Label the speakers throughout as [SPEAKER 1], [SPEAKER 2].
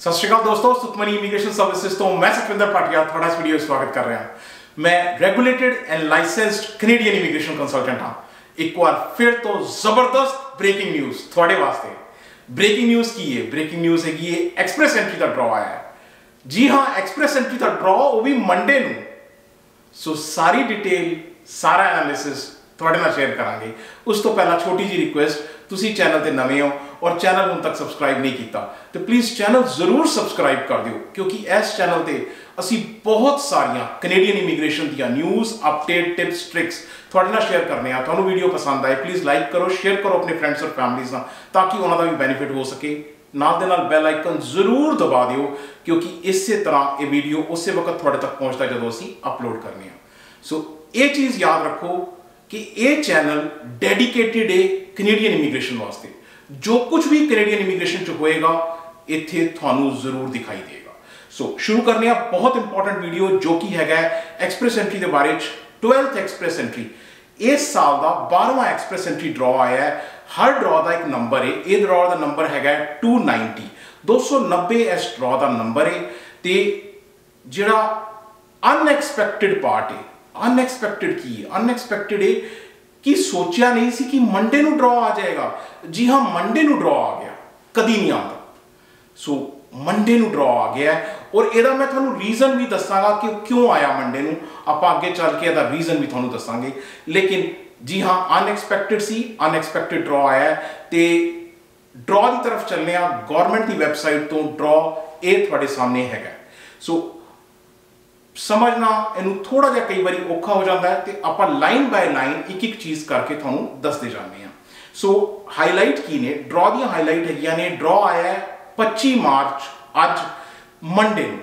[SPEAKER 1] ਸਤਿ ਸ਼੍ਰੀ ਅਕਾਲ ਦੋਸਤੋ, Sukhmani immigration services ਤੋਂ ਮੈਂ ਸੁਖਵਿੰਦਰ ਪਾਟਿਆ ਤੁਹਾਡਾ ਇਸ ਵੀਡੀਓ ਸਵਾਗਤ ਕਰ ਰਿਹਾ। ਮੈਂ regulated and licensed Canadian immigration consultant ਹਾਂ। ਇੱਕ ਵਾਰ ਫਿਰ ਤੋਂ ਜ਼ਬਰਦਸਤ ਬ੍ਰੇਕਿੰਗ ਨਿਊਜ਼ ਤੁਹਾਡੇ ਵਾਸਤੇ। ਬ੍ਰੇਕਿੰਗ ਨਿਊਜ਼ ਕੀ ਹੈ? ਬ੍ਰੇਕਿੰਗ ਨਿਊਜ਼ ਹੈਗੀ ਹੈ ਐਕਸਪ੍ਰੈਸ ਐਂਟਰੀ ਦਾ ਡਰਾਅ ਆਇਆ ਹੈ। ਜੀ ਹਾਂ ਐਕਸਪ੍ਰੈਸ ਐਂਟਰੀ ਦਾ ਡਰਾਅ ਉਹ ਵੀ ਮੰਡੇ ਨੂੰ। ਸੋ ਸਾਰੀ ਡਿਟੇਲ ਸਾਰਾ ਐਨਾਲਿਸਿਸ ਤੁਹਾਡੇ ਨਾਲ ਸ਼ੇਅਰ ਕਰਾਂਗੇ। ਉਸ ਤੋਂ ਪਹਿਲਾਂ ਛੋਟੀ ਜੀ ਰਿਕੁਐਸਟ ਤੁਸੀਂ ਚੈਨਲ ਤੇ ਨਵੇਂ ਹੋ ਔਰ ਚੈਨਲ ਹੁਣ ਤੱਕ ਸਬਸਕ੍ਰਾਈਬ ਨਹੀਂ ਕੀਤਾ, ਤੇ ਪਲੀਜ਼ ਚੈਨਲ ਜ਼ਰੂਰ ਸਬਸਕ੍ਰਾਈਬ ਕਰ ਦਿਓ, ਕਿਉਂਕਿ ਇਸ ਚੈਨਲ ਤੇ ਅਸੀਂ ਬਹੁਤ ਸਾਰੀਆਂ ਕੈਨੇਡੀਅਨ ਇਮੀਗ੍ਰੇਸ਼ਨ ਦੀਆਂ ਨਿਊਜ਼ ਅਪਡੇਟ ਟਿਪਸ ਟ੍ਰਿਕਸ ਤੁਹਾਡੇ ਨਾਲ ਸ਼ੇਅਰ ਕਰਨੇ ਆ। ਤੁਹਾਨੂੰ ਵੀਡੀਓ ਪਸੰਦ ਆਏ ਪਲੀਜ਼ ਲਾਈਕ ਕਰੋ ਸ਼ੇਅਰ ਕਰੋ ਆਪਣੇ ਫਰੈਂਡਸ ਔਰ ਫੈਮਲੀਜ਼ ਨਾਲ, ਤਾਂ ਕਿ ਉਹਨਾਂ ਦਾ ਵੀ ਬੈਨੀਫਿਟ ਹੋ ਸਕੇ। ਨਾਲ ਦੇ ਨਾਲ ਬੈਲ ਆਈਕਨ ਜ਼ਰੂਰ ਦਬਾ ਦਿਓ, ਕਿਉਂਕਿ ਇਸੇ ਤਰ੍ਹਾਂ ਇਹ ਵੀਡੀਓ ਉਸੇ ਵਕਤ ਤੁਹਾਡੇ ਤੱਕ ਪਹੁੰਚਦਾ ਜਦੋਂ ਅਸੀਂ ਅਪਲੋਡ ਕਰਨੇ ਆ। ਸੋ ਇਹ ਚੀਜ਼ ਯਾਦ ਰੱਖੋ ਕਿ ਇਹ ਚੈਨਲ ਡੈਡੀਕੇਟਿਡ ਹੈ ਕੈਨੇਡੀਅਨ ਇਮੀਗ੍ਰੇਸ਼ਨ ਵਾਸਤੇ। ਜੋ ਕੁਝ ਵੀ ਕੈਨੇਡੀਅਨ ਇਮੀਗ੍ਰੇਸ਼ਨ ਚ ਹੋਏਗਾ, ਇੱਥੇ ਤੁਹਾਨੂੰ ਜ਼ਰੂਰ ਦਿਖਾਈ ਦੇਗਾ। ਸੋ ਸ਼ੁਰੂ ਕਰਨੇ ਆ, ਬਹੁਤ ਇੰਪੋਰਟੈਂਟ ਵੀਡੀਓ ਜੋ ਕਿ ਹੈਗਾ ਐਕਸਪ੍ਰੈਸ ਐਂਟਰੀ ਦੇ ਬਾਰੇ ਚ 12th ਐਕਸਪ੍ਰੈਸ ਐਂਟਰੀ ਇਸ ਸਾਲ ਦਾ 12ਵਾਂ ਐਕਸਪ੍ਰੈਸ ਐਂਟਰੀ ਡਰਾਅ ਆਇਆ ਹੈ। ਹਰ ਡਰਾਅ ਦਾ ਇੱਕ ਨੰਬਰ ਹੈ ਇਹ ਡਰਾਅ ਦਾ ਨੰਬਰ ਹੈਗਾ 290 290 ਇਸ ਡਰਾਅ ਦਾ ਨੰਬਰ ਹੈ ਤੇ ਜਿਹੜਾ ਅਨਐਕਸਪੈਕਟਿਡ ਪਾਰਟ ਹੈ ਅਨਐਕਸਪੈਕਟਿਡ ਕੀ ਹੈ ਅਨਐਕਸਪੈਕਟਿਡ ਹੈ ਕਿ ਸੋਚਿਆ ਨਹੀਂ ਸੀ ਕਿ ਮੰਡੇ ਨੂੰ ਡਰਾਅ ਆ ਜਾਏਗਾ। ਜੀ ਹਾਂ, ਮੰਡੇ ਨੂੰ ਡਰਾਅ ਆ ਗਿਆ। ਕਦੀ ਨਹੀਂ ਆਉਂਦਾ। ਸੋ ਮੰਡੇ ਨੂੰ ਡਰਾਅ ਆ ਗਿਆ ਔਰ ਇਹਦਾ ਮੈਂ ਤੁਹਾਨੂੰ ਰੀਜ਼ਨ ਵੀ ਦੱਸਾਂਗਾ ਕਿ ਕਿਉਂ ਆਇਆ ਮੰਡੇ ਨੂੰ। ਆਪਾਂ ਅੱਗੇ ਚੱਲ ਕੇ ਇਹਦਾ ਰੀਜ਼ਨ ਵੀ ਤੁਹਾਨੂੰ ਦੱਸਾਂਗੇ। ਲੇਕਿਨ ਜੀ ਹਾਂ ਅਨਐਕਸਪੈਕਟਿਡ ਸੀ ਅਨਐਕਸਪੈਕਟਿਡ ਡਰਾਅ ਆਇਆ ਤੇ ਡਰਾਅ ਦੀ ਤਰਫ ਚੱਲਨੇ ਆ ਗਵਰਨਮੈਂਟ ਦੀ ਵੈਬਸਾਈਟ ਤੋਂ ਡਰਾਅ ਇਹ ਤੁਹਾਡੇ ਸਾਹਮਣੇ ਹੈਗਾ ਸੋ ਸਮਝਣਾ, ਇਹਨੂੰ ਥੋੜਾ ਜਿਹਾ ਕਈ ਵਾਰੀ ਔਖਾ ਹੋ ਜਾਂਦਾ ਹੈ ਤੇ ਆਪਾਂ ਲਾਈਨ ਬਾਈ ਲਾਈਨ ਇੱਕ ਇੱਕ ਚੀਜ਼ ਕਰਕੇ ਤੁਹਾਨੂੰ ਦੱਸਦੇ ਜਾਂਦੇ ਹਾਂ। ਸੋ ਹਾਈਲਾਈਟ ਕੀ ਨੇ? ਡਰਾ ਦੀਆਂ ਹਾਈਲਾਈਟ ਹੈਗੀਆਂ ਨੇ। ਡਰਾ ਆਇਆ ਹੈ 25 ਮਾਰਚ, ਅੱਜ ਮੰਡੇ ਨੂੰ।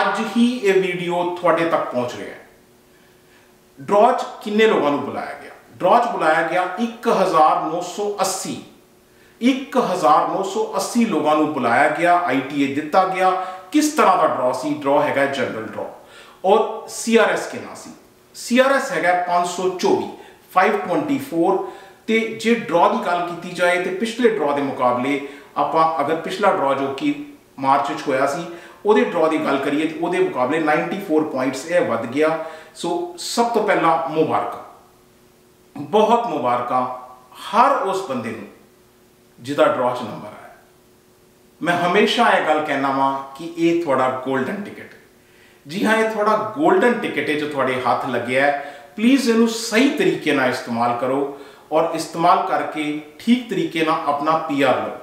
[SPEAKER 1] ਅੱਜ ਹੀ ਇਹ ਵੀਡੀਓ ਤੁਹਾਡੇ ਤੱਕ ਪਹੁੰਚ ਰਿਹਾ ਹੈ। ਡਰਾ 'ਚ ਕਿੰਨੇ ਲੋਕਾਂ ਨੂੰ ਬੁਲਾਇਆ ਗਿਆ? ਡਰਾ 'ਚ ਬੁਲਾਇਆ ਗਿਆ 1980 1980 ਲੋਕਾਂ ਨੂੰ ਬੁਲਾਇਆ ਗਿਆ ਆਈਟੀਏ ਦਿੱਤਾ ਗਿਆ। ਕਿਸ ਤਰ੍ਹਾਂ ਦਾ ਡਰਾ ਸੀ? ਡਰਾ ਹੈਗਾ ਜਨਰਲ ਡਰਾ ਔਰ ਸੀਆਰਐਸ ਕਿੰਨਾ ਸੀ। ਸੀਆਰਐਸ ਹੈਗਾ 524 524 ਤੇ ਜੇ ਡਰਾ ਦੀ ਗੱਲ ਕੀਤੀ ਜਾਏ ਤੇ ਪਿਛਲੇ ਡਰਾ ਦੇ ਮੁਕਾਬਲੇ ਆਪਾਂ ਅਗਰ ਪਿਛਲਾ ਡਰਾ ਜੋ ਕਿ ਮਾਰਚ ਵਿੱਚ ਹੋਇਆ ਸੀ, ਉਹਦੇ ਡਰਾ ਦੀ ਗੱਲ ਕਰੀਏ ਤੇ ਉਹਦੇ ਮੁਕਾਬਲੇ 94 ਪੁਆਇੰਟਸ ਇਹ ਵੱਧ ਗਿਆ। ਸੋ ਸਭ ਤੋਂ ਪਹਿਲਾਂ ਮੁਬਾਰਕਾਂ। ਬਹੁਤ ਮੁਬਾਰਕਾਂ ਹਰ ਉਸ ਬੰਦੇ ਨੂੰ ਜਿਹਦਾ ਡਰਾ 'ਚ ਨੰਬਰ ਆਇਆ। ਮੈਂ ਹਮੇਸ਼ਾ ਇਹ ਗੱਲ ਕਹਿਣਾ ਵਾਂ ਕਿ ਇਹ ਤੁਹਾਡਾ 골ਡਨ ਟਿਕਟ ਜੀ ਹਾਂ, ਇਹ ਤੁਹਾਡਾ 골ਡਨ ਟਿਕਟ ਹੈ ਜੋ ਤੁਹਾਡੇ ਹੱਥ ਲੱਗਿਆ ਹੈ। ਪਲੀਜ਼ ਇਹਨੂੰ ਸਹੀ ਤਰੀਕੇ ਨਾਲ ਇਸਤੇਮਾਲ ਕਰੋ ਔਰ ਇਸਤੇਮਾਲ ਕਰਕੇ ਠੀਕ ਤਰੀਕੇ ਨਾਲ ਆਪਣਾ ਪੀਆਰ ਲਓ।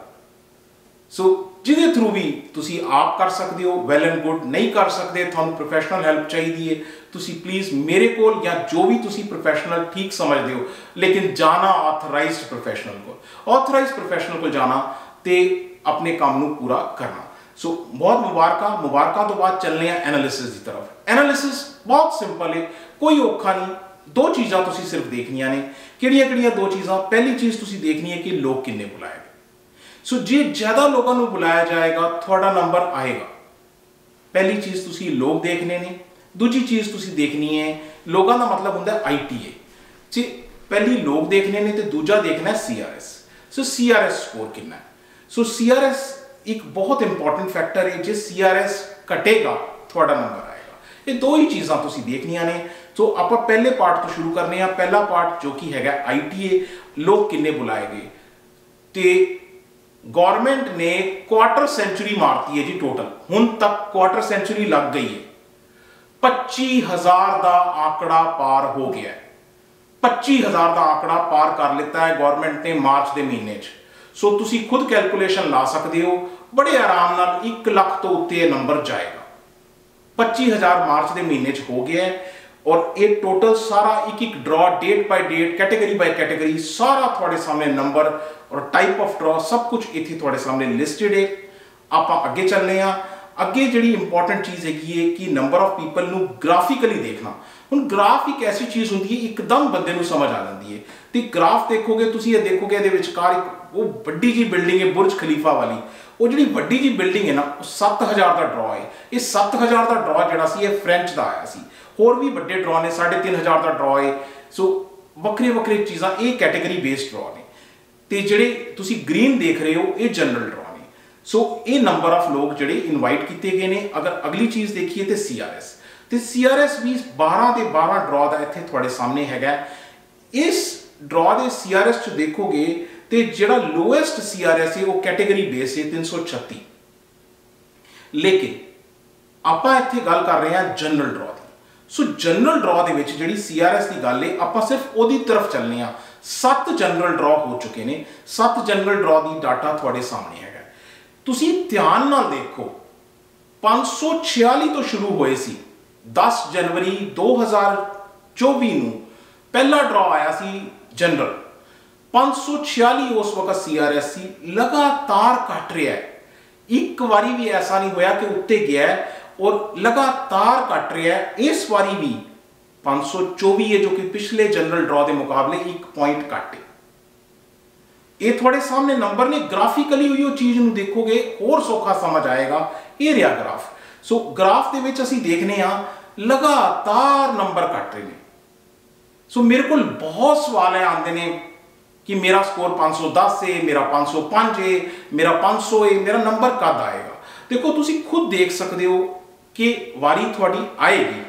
[SPEAKER 1] ਸੋ ਜਿਹਦੇ ਥਰੂ ਵੀ ਤੁਸੀਂ ਆਪ ਕਰ ਸਕਦੇ ਹੋ ਵੈਲ ਐਂਡ ਗੁੱਡ ਨਹੀਂ ਕਰ ਸਕਦੇ, ਤੁਹਾਨੂੰ ਪ੍ਰੋਫੈਸ਼ਨਲ ਹੈਲਪ ਚਾਹੀਦੀ ਹੈ, ਤੁਸੀਂ ਪਲੀਜ਼ ਮੇਰੇ ਕੋਲ ਜਾਂ ਜੋ ਵੀ ਤੁਸੀਂ ਪ੍ਰੋਫੈਸ਼ਨਲ ਠੀਕ ਸਮਝਦੇ ਹੋ, ਲੇਕਿਨ ਜਾਣਾ ਆਥੋਰਾਈਜ਼ਡ ਪ੍ਰੋਫੈਸ਼ਨਲ ਕੋਲ। ਆਥੋਰਾਈਜ਼ਡ ਪ੍ਰੋਫੈਸ਼ਨਲ ਕੋਲ ਜਾਣਾ ਤੇ ਆਪਣੇ ਕੰਮ ਨੂੰ ਪੂਰਾ ਕਰਨਾ। ਸੋ ਬਹੁਤ ਮੁਬਾਰਕਾਂ ਮੁਬਾਰਕਾਂ ਤੋਂ ਬਾਅਦ ਚੱਲਨੇ ਆ ਐਨਾਲਿਸਿਸ ਦੀ ਤਰਫ ਐਨਾਲਿਸਿਸ ਬਹੁਤ ਸਿੰਪਲ ਹੈ ਕੋਈ ਔਖਾ ਨਹੀਂ ਦੋ ਚੀਜ਼ਾਂ ਤੁਸੀਂ ਸਿਰਫ ਦੇਖਣੀਆਂ ਨੇ ਕਿਹੜੀਆਂ ਕਿਹੜੀਆਂ ਦੋ ਚੀਜ਼ਾਂ ਪਹਿਲੀ ਚੀਜ਼ ਤੁਸੀਂ ਦੇਖਣੀ ਹੈ ਕਿ ਲੋਕ ਕਿੰਨੇ ਬੁਲਾਏ ਸੋ ਜੇ ਜ਼ਿਆਦਾ ਲੋਕਾਂ ਨੂੰ ਬੁਲਾਇਆ ਜਾਏਗਾ ਤੁਹਾਡਾ ਨੰਬਰ ਆਏਗਾ ਪਹਿਲੀ ਚੀਜ਼ ਤੁਸੀਂ ਲੋਕ ਦੇਖਣੇ ਨੇ ਦੂਜੀ ਚੀਜ਼ ਤੁਸੀਂ ਦੇਖਣੀ ਹੈ ਲੋਕਾਂ ਦਾ ਮਤਲਬ ਹੁੰਦਾ ਆਈਟੀਏ ਜੀ ਪਹਿਲੀ ਲੋਕ ਦੇਖਣੇ ਨੇ ਤੇ ਦੂਜਾ ਦੇਖਣਾ ਹੈ ਸੀਆਰਐਸ ਸੋ ਸੀਆਰਐਸ ਸਕੋਰ ਕਿੰਨਾ ਹੈ ਸੋ ਸੀਆਰਐਸ ਇੱਕ ਬਹੁਤ ਇੰਪੋਰਟੈਂਟ ਫੈਕਟਰ ਹੈ ਜੇ ਸੀਆਰਐਸ ਘਟੇਗਾ, ਤੁਹਾਡਾ ਨੰਬਰ ਆਏਗਾ। ਇਹ ਦੋ ਹੀ ਚੀਜ਼ਾਂ ਤੁਸੀਂ ਦੇਖਣੀਆਂ ਨੇ। ਸੋ ਆਪਾਂ ਪਹਿਲੇ ਪਾਰਟ ਤੋਂ ਸ਼ੁਰੂ ਕਰਨੇ ਆ। ਪਹਿਲਾ ਪਾਰਟ ਜੋ ਕਿ ਹੈਗਾ ਆਈਟੀਏ ਲੋਕ ਕਿੰਨੇ ਬੁਲਾਏ ਗਏ? ਤੇ ਗਵਰਨਮੈਂਟ ਨੇ ਕੁਆਟਰ ਸੈਂਚੁਰੀ ਮਾਰਤੀ ਹੈ ਜੀ ਟੋਟਲ ਹੁਣ ਤੱਕ ਕੁਆਟਰ ਸੈਂਚੁਰੀ ਲੱਗ ਗਈ ਹੈ। 25000 ਦਾ ਆંકੜਾ ਪਾਰ ਹੋ ਗਿਆ ਹੈ। 25000 ਦਾ ਆંકੜਾ ਪਾਰ ਕਰ ਲਿੱਤਾ ਹੈ ਗਵਰਨਮੈਂਟ ਨੇ ਮਾਰਚ ਦੇ ਮਹੀਨੇ 'ਚ। ਸੋ ਤੁਸੀਂ ਖੁਦ ਕੈਲਕੂਲੇਸ਼ਨ ਲਾ ਸਕਦੇ ਹੋ। ਬੜੇ ਆਰਾਮ ਨਾਲ 1 ਲੱਖ ਤੋਂ ਉੱਤੇ ਇਹ ਨੰਬਰ ਜਾਏਗਾ। 25000 ਮਾਰਚ ਦੇ ਮਹੀਨੇ 'ਚ ਹੋ ਗਿਆ ਹੈ ਔਰ ਇਹ ਟੋਟਲ ਸਾਰਾ ਇੱਕ ਇੱਕ draw date by date, category by category, ਸਾਰਾ ਤੁਹਾਡੇ ਸਾਹਮਣੇ ਨੰਬਰ ਔਰ ਟਾਈਪ ਆਫ ਡਰਾ ਸਭ ਕੁਝ ਇੱਥੇ ਤੁਹਾਡੇ ਸਾਹਮਣੇ ਲਿਸਟਡ ਹੈ। ਆਪਾਂ ਅੱਗੇ ਚੱਲਨੇ ਆ ਅੱਗੇ ਜਿਹੜੀ ਇੰਪੋਰਟੈਂਟ ਚੀਜ਼ ਹੈਗੀ ਹੈ ਕਿ ਨੰਬਰ ਆਫ ਪੀਪਲ ਨੂੰ ਗ੍ਰਾਫਿਕਲੀ ਦੇਖਣਾ। ਹੁਣ ਗ੍ਰਾਫ ਇੱਕ ਐਸੀ ਚੀਜ਼ ਹੁੰਦੀ ਹੈ, ਇੱਕਦਮ ਬੰਦੇ ਨੂੰ ਸਮਝ ਆ ਜਾਂਦੀ ਹੈ। ਤੇ ਗ੍ਰਾਫ ਦੇਖੋਗੇ, ਤੁਸੀਂ ਇਹ ਦੇਖੋਗੇ, ਇਹਦੇ ਵਿਚਕਾਰ ਇੱਕ ਉਹ ਵੱਡੀ ਜੀ ਬਿਲਡਿੰਗ ਹੈ, ਬੁਰਜ ਖਲੀਫਾ ਵਾਲੀ। ਉਹ ਜਿਹੜੀ ਵੱਡੀ ਜੀ ਬਿਲਡਿੰਗ ਹੈ ਨਾ, ਉਹ 7000 ਦਾ ਡਰਾ ਹੈ। ਇਹ 7000 ਦਾ ਡਰਾ ਜਿਹੜਾ ਸੀ, ਇਹ ਫ੍ਰੈਂਚ ਦਾ ਆਇਆ ਸੀ। ਹੋਰ ਵੀ ਵੱਡੇ ਡਰਾ ਨੇ 3500 ਦਾ ਡਰਾ ਹੈ। ਸੋ ਵੱਖਰੇ ਵੱਖਰੇ ਚੀਜ਼ਾਂ, ਇਹ ਕੈਟਾਗਰੀ ਬੇਸਡ ਡਰਾ ਨੇ। ਤੇ ਜਿਹੜੇ ਤੁਸੀਂ ਗ੍ਰੀਨ ਦੇਖ ਰਹੇ ਹੋ, ਇਹ ਜਨਰਲ ਡਰਾ ਨੇ। ਸੋ ਇਹ ਨੰਬਰ ਆਫ ਲੋਕ ਜਿਹੜੇ ਇਨਵਾਈਟ ਕੀਤੇ ਗਏ ਨੇ। ਅਗਰ ਅਗਲੀ ਚੀਜ਼ ਦੇਖੀਏ ਤੇ ਸੀਆਰਐਸ ਤੇ ਸੀਆਰਐਸ ਵੀ 12 ਦੇ 12 ਡਰਾ ਦਾ ਇੱਥੇ ਤੁਹਾਡੇ ਸਾਹਮਣੇ ਹੈਗਾ। ਇਸ ਡਰਾ ਦੇ ਸੀਆਰਐਸ ਚ ਦੇਖੋਗੇ ਤੇ ਜਿਹੜਾ ਲੋਐਸਟ ਸੀਆਰਐਸ ਹੈ, ਉਹ ਕੈਟਾਗਰੀ ਬੇਸ ਹੈ 336 ਲੇਕਿਨ ਆਪਾਂ ਇੱਥੇ ਗੱਲ ਕਰ ਰਹੇ ਹਾਂ ਜਨਰਲ ਡਰਾ ਦੀ। ਸੋ ਜਨਰਲ ਡਰਾ ਦੇ ਵਿੱਚ ਜਿਹੜੀ ਸੀਆਰਐਸ ਦੀ ਗੱਲ ਹੈ, ਆਪਾਂ ਸਿਰਫ ਉਹਦੀ ਤਰਫ ਚੱਲਨੇ ਆ ਸੱਤ ਜਨਰਲ ਡਰਾ ਹੋ ਚੁੱਕੇ ਨੇ। ਸੱਤ ਜਨਰਲ ਡਰਾ ਦੀ ਡਾਟਾ ਤੁਹਾਡੇ ਸਾਹਮਣੇ ਹੈਗਾ। ਤੁਸੀਂ ਧਿਆਨ ਨਾਲ ਦੇਖੋ 546 ਤੋਂ ਸ਼ੁਰੂ ਹੋਏ ਸੀ। 10 ਜਨਵਰੀ 2024 ਨੂੰ ਪਹਿਲਾ ਡਰਾ ਆਇਆ ਸੀ ਜਨਰਲ 546 ਉਸ ਵਕਤ ਸੀਆਰਐਸ ਸੀ। ਲਗਾਤਾਰ ਘਟ ਰਿਹਾ ਇੱਕ ਵਾਰੀ ਵੀ ਐਸਾ ਨਹੀਂ ਹੋਇਆ ਕਿ ਉੱਤੇ ਗਿਆ ਔਰ ਲਗਾਤਾਰ ਘਟ ਰਿਹਾ ਇਸ ਵਾਰੀ ਵੀ 524 ਹੈ ਜੋ ਕਿ ਪਿਛਲੇ ਜਨਰਲ ਡਰਾ ਦੇ ਮੁਕਾਬਲੇ 1 ਪੁਆਇੰਟ ਘੱਟ ਹੈ। ਇਹ ਤੁਹਾਡੇ ਸਾਹਮਣੇ ਨੰਬਰ ਨੇ। ਗ੍ਰਾਫਿਕਲੀ ਹੋਈ ਉਹ ਚੀਜ਼ ਨੂੰ ਦੇਖੋਗੇ, ਹੋਰ ਸੌਖਾ ਸਮਝ ਆਏਗਾ। ਇਹ ਰਿਹਾ ਗ੍ਰਾਫ ਸੋ ਗ੍ਰਾਫ ਦੇ ਵਿੱਚ ਅਸੀਂ ਦੇਖਨੇ ਆ ਲਗਾਤਾਰ ਨੰਬਰ ਘਟ ਰਹੇ ਨੇ। ਸੋ ਮੇਰੇ ਕੋਲ ਬਹੁਤ ਸਵਾਲ ਆਉਂਦੇ ਨੇ ਕਿ ਮੇਰਾ ਸਕੋਰ 510 ਹੈ ਮੇਰਾ 505 ਹੈ ਮੇਰਾ 500 ਹੈ ਮੇਰਾ ਨੰਬਰ ਕਦ ਆਏਗਾ? ਦੇਖੋ, ਤੁਸੀਂ ਖੁਦ ਦੇਖ ਸਕਦੇ ਹੋ ਕਿ ਵਾਰੀ ਤੁਹਾਡੀ ਆਏਗੀ।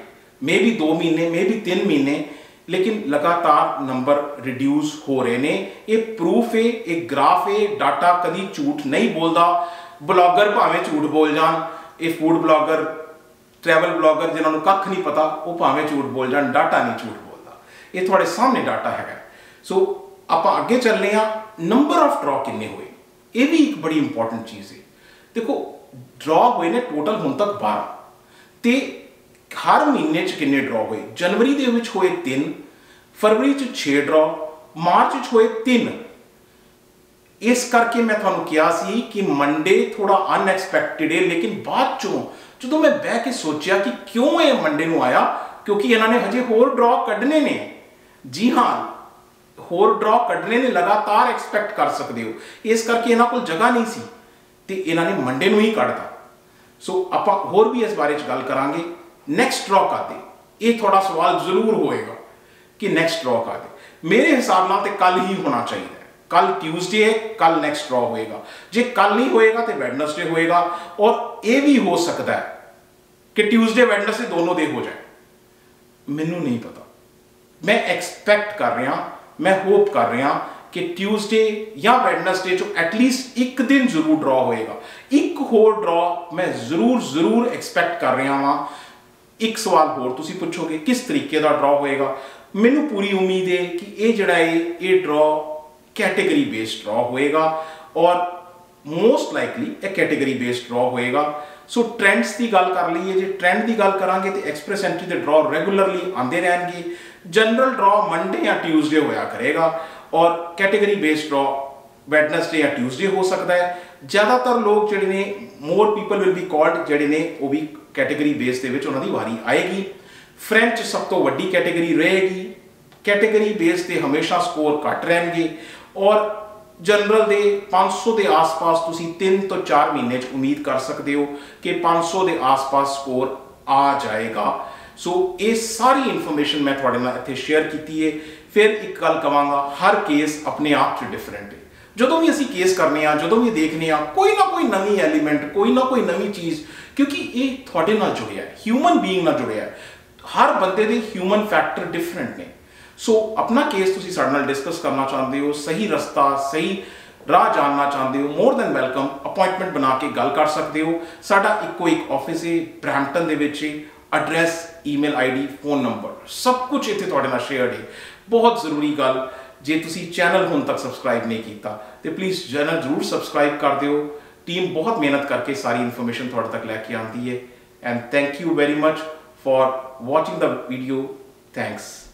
[SPEAKER 1] ਮੇਬੀ 2 ਮਹੀਨੇ ਮੇਬੀ 3 ਮਹੀਨੇ, ਲੇਕਿਨ ਲਗਾਤਾਰ ਨੰਬਰ ਰਿਡਿਊਸ ਹੋ ਰਹੇ ਨੇ। ਇਹ ਪ੍ਰੂਫ ਹੈ ਇਹ ਗ੍ਰਾਫ ਹੈ ਡਾਟਾ ਕਦੀ ਝੂਠ ਨਹੀਂ ਬੋਲਦਾ। ਬਲੌਗਰ ਭਾਵੇਂ ਝੂਠ ਬੋਲ ਜਾਣ। ਇਹ ਫੂਡ ਬਲੌਗਰ ਟਰੈਵਲ ਬਲੌਗਰ ਜਿਨ੍ਹਾਂ ਨੂੰ ਕੱਖ ਨਹੀਂ ਪਤਾ, ਉਹ ਭਾਵੇਂ ਝੂਠ ਬੋਲ ਜਾਣ, ਡਾਟਾ ਨਹੀਂ ਝੂਠ ਬੋਲਦਾ। ਇਹ ਤੁਹਾਡੇ ਸਾਹਮਣੇ ਡਾਟਾ ਹੈਗਾ। ਸੋ ਆਪਾਂ ਅੱਗੇ ਚੱਲਨੇ ਆ ਨੰਬਰ ਆਫ ਡਰਾ ਕਿੰਨੇ ਹੋਏ? ਇਹ ਵੀ ਇੱਕ ਬੜੀ ਇੰਪੋਰਟੈਂਟ ਚੀਜ਼ ਹੈ। ਦੇਖੋ ਡਰਾ ਹੋਏ ਨੇ ਟੋਟਲ ਹੁਣ ਤੱਕ 12 ਤੇ ਹਰ ਮਹੀਨੇ ਚ ਕਿੰਨੇ ਡਰਾ ਹੋਏ? ਜਨਵਰੀ ਦੇ ਵਿੱਚ ਹੋਏ 3 ਫਰਵਰੀ ਚ 6 ਡਰਾ ਮਾਰਚ ਚ ਹੋਏ 3 ਇਸ ਕਰਕੇ ਮੈਂ ਤੁਹਾਨੂੰ ਕਿਹਾ ਸੀ ਕਿ ਮੰਡੇ ਥੋੜਾ ਅਨਐਕਸਪੈਕਟਿਡ ਹੈ, ਲੇਕਿਨ ਬਾਅਦ ਚੋਂ ਜਦੋਂ ਮੈਂ ਬਹਿ ਕੇ ਸੋਚਿਆ ਕਿ ਕਿਉਂ ਇਹ ਮੰਡੇ ਨੂੰ ਆਇਆ, ਕਿਉਂਕਿ ਇਹਨਾਂ ਨੇ ਹਜੇ ਹੋਰ ਡਰਾ ਕੱਢਨੇ ਨੇ। ਜੀ ਹਾਂ, ਹੋਰ ਡਰਾ ਕੱਢਣੇ ਨੇ, ਲਗਾਤਾਰ ਐਕਸਪੈਕਟ ਕਰ ਸਕਦੇ ਹੋ। ਇਸ ਕਰਕੇ ਇਹਨਾਂ ਕੋਲ ਜਗ੍ਹਾ ਨਹੀਂ ਸੀ ਤੇ ਇਹਨਾਂ ਨੇ ਮੰਡੇ ਨੂੰ ਹੀ ਕੱਢਤਾ। ਸੋ ਆਪਾਂ ਹੋਰ ਵੀ ਇਸ ਬਾਰੇ ਚ ਗੱਲ ਕਰਾਂਗੇ। ਨੈਕਸਟ ਡਰਾ ਕਾਦੇ ਇਹ ਤੁਹਾਡਾ ਸਵਾਲ ਜ਼ਰੂਰ ਹੋਏਗਾ ਕਿ ਨੈਕਸਟ ਡਰਾ ਕਾਦੇ ਮੇਰੇ ਹਿਸਾਬ ਨਾਲ ਤੇ ਕੱਲ ਹੀ ਹੋਣਾ ਚਾਹੀਦਾ। ਕੱਲ ਟਿਊਜ਼ਡੇ ਹੈ ਕੱਲ ਨੈਕਸਟ ਡਰਾ ਹੋਏਗਾ। ਜੇ ਕੱਲ ਨਹੀਂ ਹੋਏਗਾ ਤੇ ਵੈਡਨਸਡੇ ਹੋਏਗਾ। ਔਰ ਇਹ ਵੀ ਹੋ ਸਕਦਾ ਹੈ ਕਿ ਟਿਊਜ਼ਡੇ ਵੈਡਨਸਡੇ ਦੋਨੋਂ ਦੇ ਹੋ ਜਾਏ ਮੈਨੂੰ ਨਹੀਂ ਪਤਾ। ਮੈਂ ਐਕਸਪੈਕਟ ਕਰ ਰਿਹਾ, ਮੈਂ ਹੋਪ ਕਰ ਰਿਹਾ ਕਿ ਟਿਊਜ਼ਡੇ ਜਾਂ ਵੈਡਨਸਡੇ ਚੋਂ ਐਟਲੀਸਟ ਇੱਕ ਦਿਨ ਜ਼ਰੂਰ ਡਰਾ ਹੋਏਗਾ। ਇੱਕ ਹੋਰ ਡਰਾ ਮੈਂ ਜ਼ਰੂਰ ਜ਼ਰੂਰ ਐਕਸਪੈਕਟ ਕਰ ਰਿਹਾ ਹਾਂ ਇੱਕ ਸਵਾਲ ਹੋਰ ਤੁਸੀਂ ਪੁੱਛੋਗੇ, ਕਿਸ ਤਰੀਕੇ ਦਾ ਡਰਾ ਹੋਏਗਾ? ਮੈਨੂੰ ਪੂਰੀ ਉਮੀਦ ਹੈ ਕਿ ਇਹ ਜਿਹੜਾ ਹੈ ਇਹ ਡਰਾ ਕੈਟਾਗਰੀ ਬੇਸਡ ਡਰਾ ਹੋਏਗਾ ਔਰ ਮੋਸਟ ਲਾਈਕਲੀ ਇਹ ਕੈਟਾਗਰੀ ਬੇਸਡ ਡਰਾ ਹੋਏਗਾ ਸੋ ਟ੍ਰੈਂਡਸ ਦੀ ਗੱਲ ਕਰ ਲਈਏ ਜੇ ਟ੍ਰੈਂਡ ਦੀ ਗੱਲ ਕਰਾਂਗੇ ਤੇ ਐਕਸਪ੍ਰੈਸ ਐਂਟਰੀ ਦੇ ਡਰਾ ਰੈਗੂਲਰਲੀ ਆਉਂਦੇ ਰਹਿਣਗੇ ਜਨਰਲ ਡਰਾ ਮੰਡੇ ਜਾਂ ਟਿਊਜ਼ਡੇ ਹੋਇਆ ਕਰੇਗਾ ਔਰ ਕੈਟਾਗਰੀ ਬੇਸਡ ਡਰਾ ਵੈਡਨਸਡੇ ਜਾਂ ਟਿਊਜ਼ਡੇ ਹੋ ਸਕਦਾ ਹੈ ਜ਼ਿਆਦਾਤਰ ਲੋਕ ਜਿਹੜੇ ਨੇ more people will be called ਜਿਹੜੇ ਨੇ ਉਹ ਵੀ ਕੈਟਾਗਰੀ ਬੇਸ ਦੇ ਵਿੱਚ ਉਹਨਾਂ ਦੀ ਵਾਰੀ ਆਏਗੀ ਫ੍ਰੈਂਚ ਸਭ ਤੋਂ ਵੱਡੀ ਕੈਟਾਗਰੀ ਰਹੇਗੀ ਕੈਟਾਗਰੀ ਬੇਸ ਤੇ ਹਮੇਸ਼ਾ ਸਕੋਰ ਘੱਟ ਰਹਿਣਗੇ ਔਰ ਜਨਰਲ ਦੇ 500 ਦੇ ਆਸ-ਪਾਸ ਤੁਸੀਂ 3 ਤੋਂ 4 ਮਹੀਨੇ ਚ ਉਮੀਦ ਕਰ ਸਕਦੇ ਹੋ ਕਿ 500 ਦੇ ਆਸ-ਪਾਸ ਸਕੋਰ ਆ ਜਾਏਗਾ। ਸੋ ਇਹ ਸਾਰੀ ਇਨਫੋਰਮੇਸ਼ਨ ਮੈਂ ਤੁਹਾਡੇ ਨਾਲ ਇੱਥੇ ਸ਼ੇਅਰ ਕੀਤੀ ਹੈ ਫਿਰ ਇੱਕ ਗੱਲ ਕਵਾਂਗਾ, ਹਰ ਕੇਸ ਆਪਣੇ ਆਪ 'ਚ ਡਿਫਰੈਂਟ ਹੈ ਜਦੋਂ ਵੀ ਅਸੀਂ ਕੇਸ ਕਰਨੇ ਆ, ਜਦੋਂ ਵੀ ਦੇਖਨੇ ਆ, ਕੋਈ ਨਾ ਕੋਈ ਨਵੀਂ ਐਲੀਮੈਂਟ ਕੋਈ ਨਾ ਕੋਈ ਨਵੀਂ ਚੀਜ਼, ਕਿਉਂਕਿ ਇਹ ਤੁਹਾਡੇ ਨਾਲ ਜੁੜਿਆ ਹੈ ਹਿਊਮਨ ਬੀਇੰਗ ਨਾਲ ਜੁੜਿਆ ਹੈ। ਹਰ ਬੰਦੇ ਦੇ ਹਿਊਮਨ ਫੈਕਟਰ ਡਿਫਰੈਂਟ ਨੇ। ਸੋ ਆਪਣਾ ਕੇਸ ਤੁਸੀਂ ਸਾਡੇ ਨਾਲ ਡਿਸਕਸ ਕਰਨਾ ਚਾਹੁੰਦੇ ਹੋ ਸਹੀ ਰਸਤਾ ਸਹੀ ਰਾਹ ਜਾਣਨਾ ਚਾਹੁੰਦੇ ਹੋ ਮੋਰ ਦੈਨ ਵੈਲਕਮ ਅਪਾਇੰਟਮੈਂਟ ਬਣਾ ਕੇ ਗੱਲ ਕਰ ਸਕਦੇ ਹੋ ਸਾਡਾ ਇੱਕੋ ਇੱਕ ਆਫਿਸ ਹੈ ਬ੍ਰੈਂਪਟਨ ਦੇ ਵਿੱਚ address email ID phone number ਸਭ ਕੁਝ ਇੱਥੇ ਤੁਹਾਡੇ ਨਾਲ ਸ਼ੇਅਰਡ ਹੈ ਬਹੁਤ ਜ਼ਰੂਰੀ ਗੱਲ ਜੇ ਤੁਸੀਂ ਚੈਨਲ ਹੁਣ ਤੱਕ ਸਬਸਕ੍ਰਾਈਬ ਨਹੀਂ ਕੀਤਾ ਤੇ ਪਲੀਜ਼ ਚੈਨਲ ਜ਼ਰੂਰ ਸਬਸਕ੍ਰਾਈਬ ਕਰ ਦਿਓ ਟੀਮ ਬਹੁਤ ਮਿਹਨਤ ਕਰਕੇ ਸਾਰੀ ਇਨਫੋਰਮੇਸ਼ਨ ਤੁਹਾਡੇ ਤੱਕ ਲੈ ਕੇ ਆਉਂਦੀ ਹੈ and thank you very much for watching the video thanks